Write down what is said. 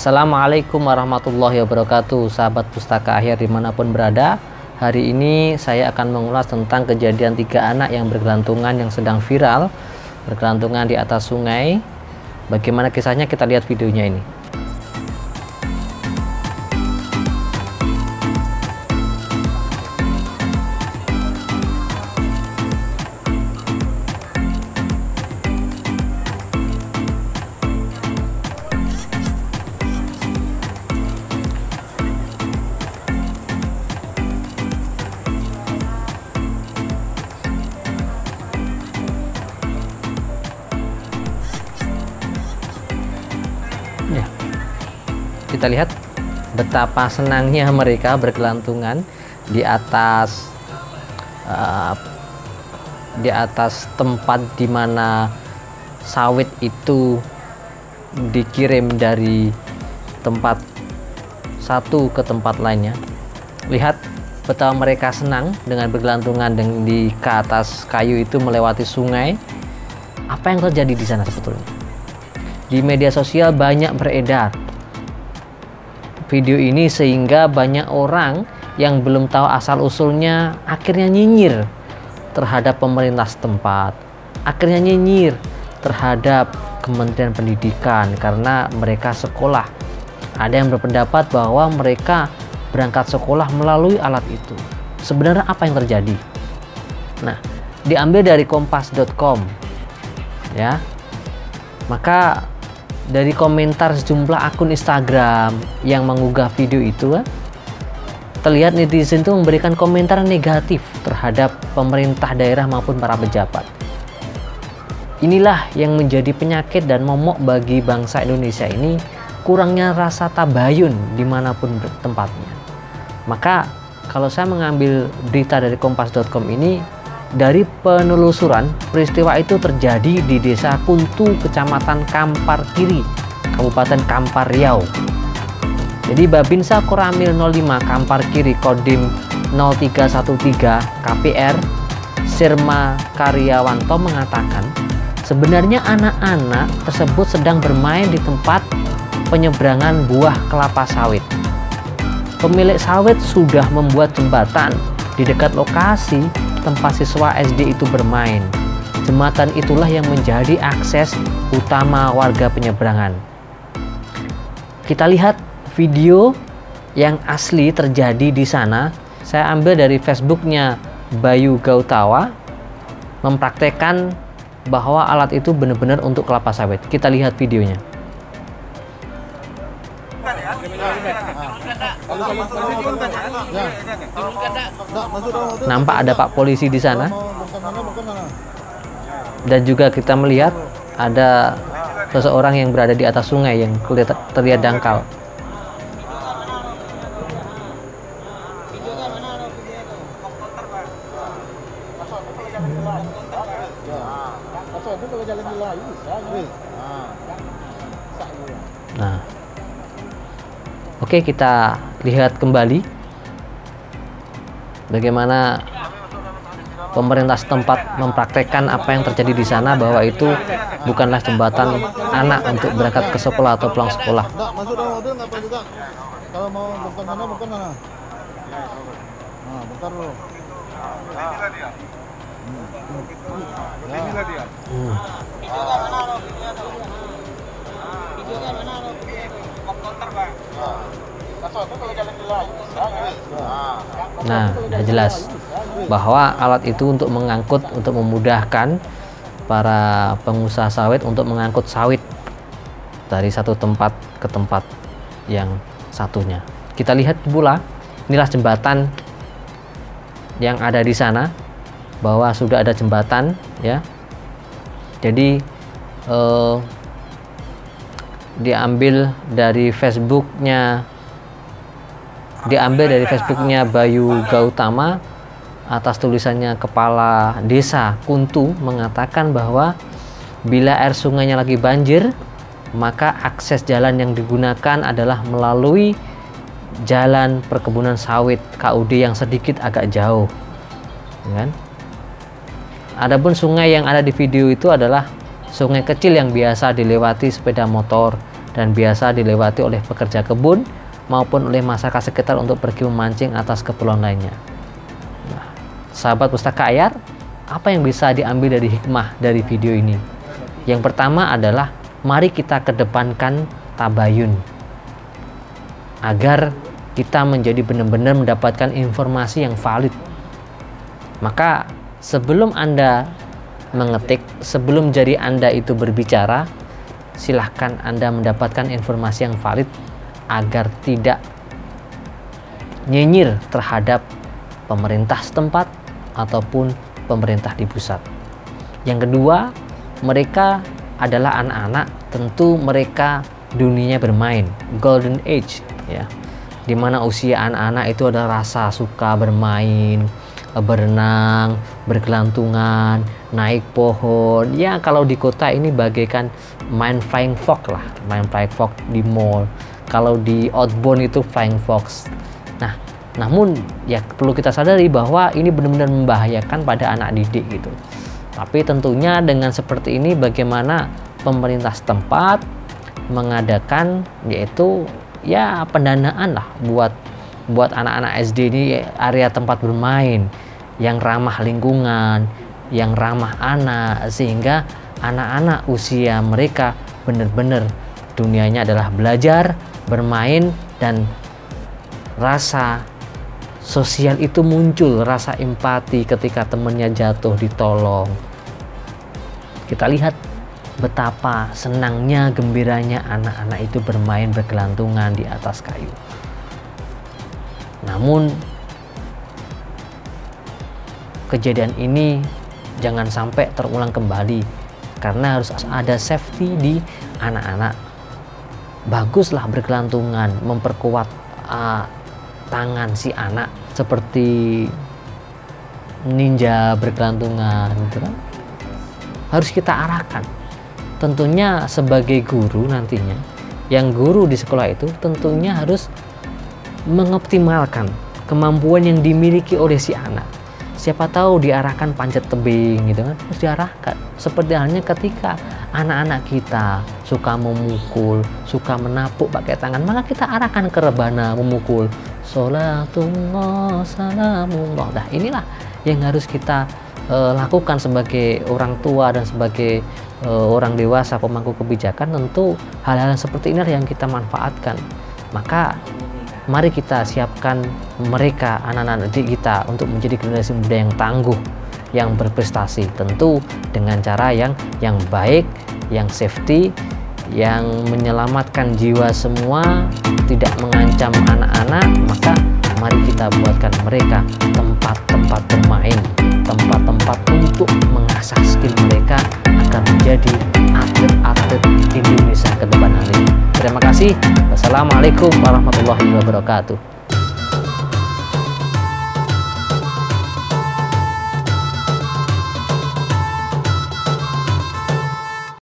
Assalamualaikum warahmatullahi wabarakatuh Sahabat Pustaka Akhir di mana pun berada. Hari ini saya akan mengulas tentang kejadian tiga anak yang bergelantungan yang sedang viral Bergelantungan di atas sungai. Bagaimana kisahnya kita lihat videonya ini Kita lihat betapa senangnya mereka bergelantungan di atas uh, di atas tempat di mana sawit itu dikirim dari tempat satu ke tempat lainnya. Lihat betapa mereka senang dengan bergelantungan di ke atas kayu itu melewati sungai. Apa yang terjadi di sana sebetulnya? di media sosial banyak beredar video ini sehingga banyak orang yang belum tahu asal usulnya akhirnya nyinyir terhadap pemerintah setempat. Akhirnya nyinyir terhadap Kementerian Pendidikan karena mereka sekolah. Ada yang berpendapat bahwa mereka berangkat sekolah melalui alat itu. Sebenarnya apa yang terjadi? Nah diambil dari kompas.com ya. Maka dari komentar sejumlah akun Instagram yang mengunggah video itu terlihat netizen itu memberikan komentar negatif terhadap pemerintah daerah maupun para pejabat. Inilah yang menjadi penyakit dan momok bagi bangsa Indonesia ini kurangnya rasa tabayun di mana pun tempatnya. Maka kalau saya mengambil berita dari kompas.com ini dari penelusuran, peristiwa itu terjadi di Desa Kuntu, Kecamatan Kampar Kiri, Kabupaten Kampar Riau. Jadi Babinsa Koramil 05 Kampar Kiri Kodim 0313 KPR Sirma Karyawanto mengatakan sebenarnya anak-anak tersebut sedang bermain di tempat penyeberangan buah kelapa sawit. Pemilik sawit sudah membuat jembatan di dekat lokasi tempat siswa SD itu bermain. Jembatan itulah yang menjadi akses utama warga penyeberangan. Kita lihat video yang asli terjadi di sana. Saya ambil dari Facebooknya Bayu Gautawa mempraktekkan bahwa alat itu benar-benar untuk kelapa sawit. Kita lihat videonya. Nampak ada Pak polisi di sana. Dan juga kita melihat ada seseorang yang berada di atas sungai yang terlihat dangkal. Nah, oke kita lihat kembali bagaimana pemerintah setempat mempraktekkan apa yang terjadi di sana bahwa itu bukanlah jembatan anak untuk berangkat ke sekolah atau pulang sekolah. Kalau mau bukan sana bukan sana. Nah, bentar dulu. Inilah dia. Hmm. Videonya mana? Nah, sudah jelas bahwa alat itu untuk mengangkut, untuk memudahkan para pengusaha sawit untuk mengangkut sawit dari satu tempat ke tempat yang satunya. Kita lihat pula, inilah jembatan yang ada di sana, bahwa sudah ada jembatan, ya. Jadi eh, diambil dari Facebooknya diambil dari Facebooknya Bayu Gautama atas tulisannya Kepala Desa Kuntu mengatakan bahwa bila air sungainya lagi banjir maka akses jalan yang digunakan adalah melalui jalan perkebunan sawit KUD yang sedikit agak jauh. Ya kan? Adapun sungai yang ada di video itu adalah sungai kecil yang biasa dilewati sepeda motor dan biasa dilewati oleh pekerja kebun maupun oleh masyarakat sekitar untuk pergi memancing atas kepulauan lainnya. Nah, sahabat pustaka ayar, apa yang bisa diambil dari hikmah dari video ini? Yang pertama adalah mari kita kedepankan tabayun agar kita menjadi benar-benar mendapatkan informasi yang valid. Maka sebelum Anda mengetik, sebelum jari Anda itu berbicara, silahkan Anda mendapatkan informasi yang valid agar tidak nyinyir terhadap pemerintah setempat ataupun pemerintah di pusat. Yang kedua, mereka adalah anak-anak, tentu mereka dunianya bermain, golden age ya di mana usia anak-anak itu ada rasa suka bermain, berenang, berkelantungan, naik pohon. Ya kalau di kota ini bagaikan main flying fox lah, main flying fox di mall. Kalau di outbound itu flying fox. Nah, namun ya perlu kita sadari bahwa ini benar-benar membahayakan pada anak didik gitu. Tapi tentunya dengan seperti ini bagaimana pemerintah setempat mengadakan yaitu ya pendanaan lah buat buat anak-anak SD ini area tempat bermain yang ramah lingkungan, yang ramah anak sehingga anak-anak usia mereka benar-benar dunianya adalah belajar, bermain dan rasa sosial itu muncul, rasa empati ketika temannya jatuh ditolong. Kita lihat betapa senangnya, gembiranya anak-anak itu bermain bergelantungan di atas kayu. Namun, kejadian ini jangan sampai terulang kembali karena harus ada safety di anak-anak. Baguslah bergelantungan, memperkuat uh, tangan si anak seperti ninja bergelantungan, gitu kan? Harus kita arahkan. Tentunya sebagai guru nantinya yang guru di sekolah itu tentunya harus mengoptimalkan kemampuan yang dimiliki oleh si anak. Siapa tahu diarahkan panjat tebing gitu kan? Harus diarahkan. Seperti halnya ketika anak-anak kita suka memukul suka menapuk pakai tangan. Maka kita arahkan ke rebana memukul. Sholatullah salamullah. Nah inilah yang harus kita uh, lakukan sebagai orang tua dan sebagai uh, orang dewasa pemangku kebijakan. Tentu hal-hal seperti ini yang kita manfaatkan. Maka mari kita siapkan mereka anak-anak didik kita untuk menjadi generasi muda yang tangguh yang berprestasi tentu dengan cara yang yang baik yang safety yang menyelamatkan jiwa semua tidak mengancam anak-anak maka mari kita buatkan mereka tempat-tempat bermain tempat-tempat untuk mengasah skill mereka akan menjadi atlet-atlet Indonesia ke depan hari. Terima kasih. Wassalamualaikum warahmatullahi wabarakatuh.